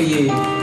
for you.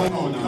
Ciao